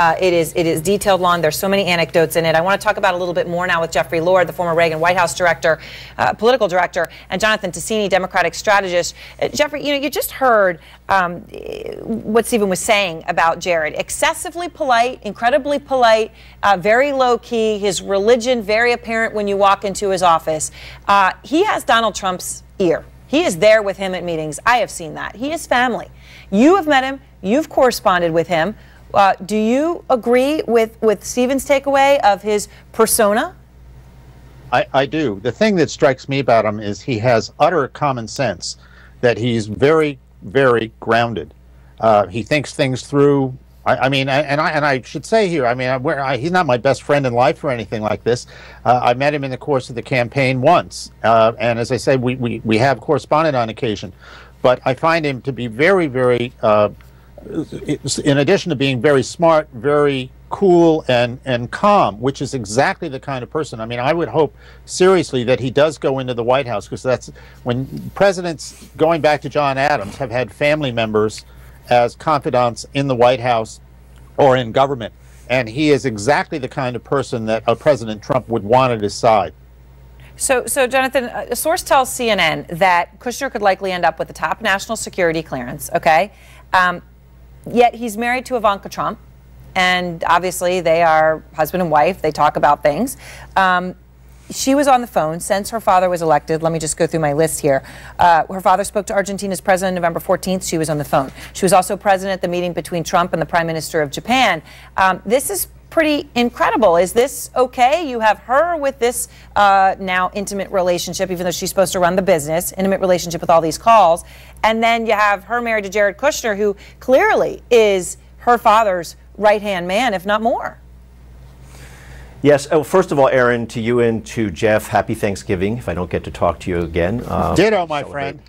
Uh, it is it is detailed long. There's so many anecdotes in it. I want to talk about a little bit more now with Jeffrey Lord, the former Reagan White House director, uh, political director, and Jonathan Tasini, Democratic strategist. Uh, Jeffrey, you know, you just heard um, what Stephen was saying about Jared. Excessively polite, incredibly polite, uh, very low key. His religion very apparent when you walk into his office. Uh, he has Donald Trump's ear. He is there with him at meetings. I have seen that. He is family. You have met him. You've corresponded with him. Uh, do you agree with, with Stephen's takeaway of his persona? I, I do. The thing that strikes me about him is he has utter common sense, that he's very, very grounded. Uh, he thinks things through. I, I, mean, and I and I should say here, I mean, I, he's not my best friend in life or anything like this. Uh, I met him in the course of the campaign once, uh, and as I said, we, we we have corresponded on occasion. But I find him to be very, very uh, in addition to being very smart, very cool and and calm, which is exactly the kind of person. I mean, I would hope seriously that he does go into the White House because that's when presidents, going back to John Adams, have had family members as confidants in the White House or in government, and he is exactly the kind of person that a President Trump would want at his side. So, so Jonathan, a source tells CNN that Kushner could likely end up with the top national security clearance. Okay. Um, Yet he's married to Ivanka Trump, and obviously they are husband and wife. They talk about things. Um, she was on the phone since her father was elected. Let me just go through my list here. Uh, her father spoke to Argentina's president November 14th. She was on the phone. She was also present at the meeting between Trump and the prime minister of Japan. Um, this is pretty incredible. Is this okay? You have her with this uh, now intimate relationship, even though she's supposed to run the business, intimate relationship with all these calls. And then you have her married to Jared Kushner, who clearly is her father's right hand man, if not more. Yes. Oh, first of all, Erin, to you and to Jeff, happy Thanksgiving. If I don't get to talk to you again, uh, ditto, my celebrate. friend.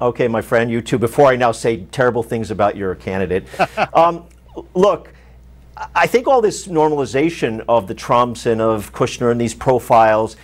Okay, my friend, you too. Before I now say terrible things about your candidate, um, look. I think all this normalization of the Trumps and of Kushner and these profiles,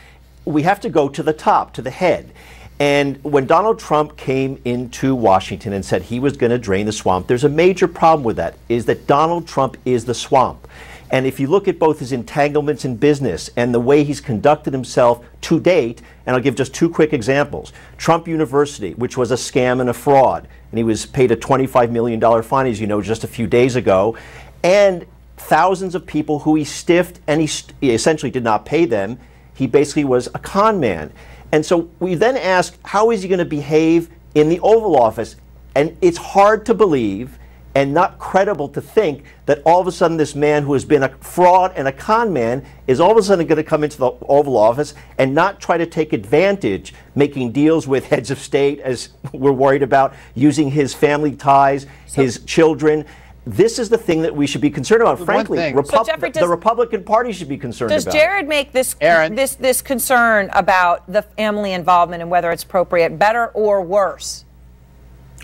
we have to go to the top, to the head. And when Donald Trump came into Washington and said he was going to drain the swamp, there's a major problem with that, is that Donald Trump is the swamp. And if you look at both his entanglements in business and the way he's conducted himself to date, and I'll give just two quick examples. Trump University, which was a scam and a fraud, and he was paid a $25 million fine, as you know, just a few days ago. And thousands of people who he stiffed and he, st he essentially did not pay them. He basically was a con man. And so we then ask, how is he going to behave in the Oval Office? And it's hard to believe and not credible to think that all of a sudden this man who has been a fraud and a con man is all of a sudden going to come into the Oval Office and not try to take advantage, making deals with heads of state, as we're worried about, using his family ties, so his children. This is the thing that we should be concerned about. Frankly, Repu- so does, the Republican Party should be concerned does about. Does Jared make this Erin. this this concern about the family involvement and whether it's appropriate better or worse?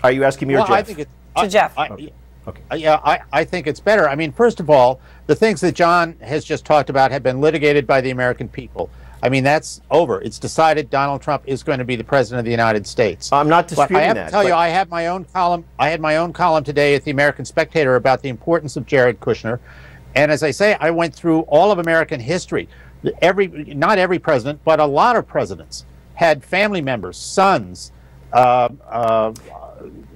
Are you asking me well, or Jeff? I think it's, to I, Jeff. I, okay. okay. Yeah, I, I think it's better. I mean, first of all, the things that John has just talked about have been litigated by the American people. I mean, that's over. It's decided Donald Trump is going to be the president of the United States. I'm not disputing but I have that, to tell you, I had my own column. I had my own column today at the American Spectator about the importance of Jared Kushner, and as I say, I went through all of American history. Every, not every president, but a lot of presidents had family members, sons, uh, uh,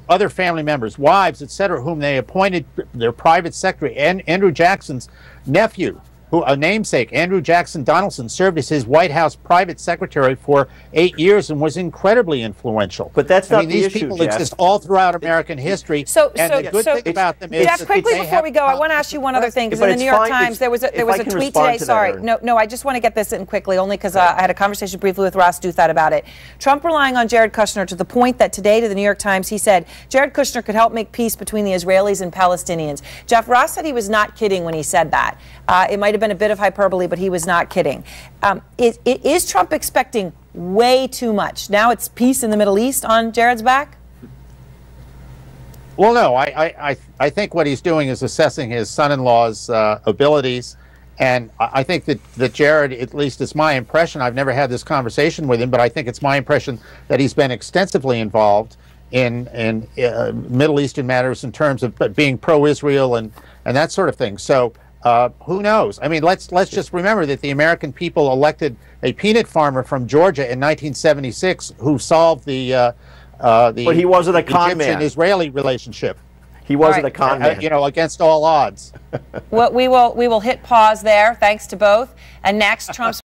other family members, wives, etc., whom they appointed their private secretary. And Andrew Jackson's nephew who a namesake, Andrew Jackson Donaldson, served as his White House private secretary for eight years and was incredibly influential. But that's I not mean, the these issue, people Jeff. exist all throughout American history. So, and so, the good so, thing about them is, Jeff, quickly before we go, I want to ask you one other thing because in the New York fine, Times there was a, there was a tweet today. To sorry, that, no, no, I just want to get this in quickly, only because uh, I had a conversation briefly with Ross Douthat about it. Trump relying on Jared Kushner to the point that today to the New York Times he said Jared Kushner could help make peace between the Israelis and Palestinians. Jeff Ross said he was not kidding when he said that. Uh, it might have been a bit of hyperbole, but he was not kidding. Um, is, is Trump expecting way too much? Now it's peace in the Middle East on Jared's back? Well, no. I, I, I think what he's doing is assessing his son-in-law's uh, abilities. And I think that, that Jared, at least it's my impression, I've never had this conversation with him, but I think it's my impression that he's been extensively involved in, in uh, Middle Eastern matters in terms of being pro-Israel and, and that sort of thing. So Uh, who knows? I mean, let's let's just remember that the American people elected a peanut farmer from Georgia in 1976 who solved the uh, uh, the But he wasn't a con man. Egyptian-Israeli relationship. He wasn't right. a con Uh, man. you know, against all odds. What we will we will hit pause there. Thanks to both. And next, Trump's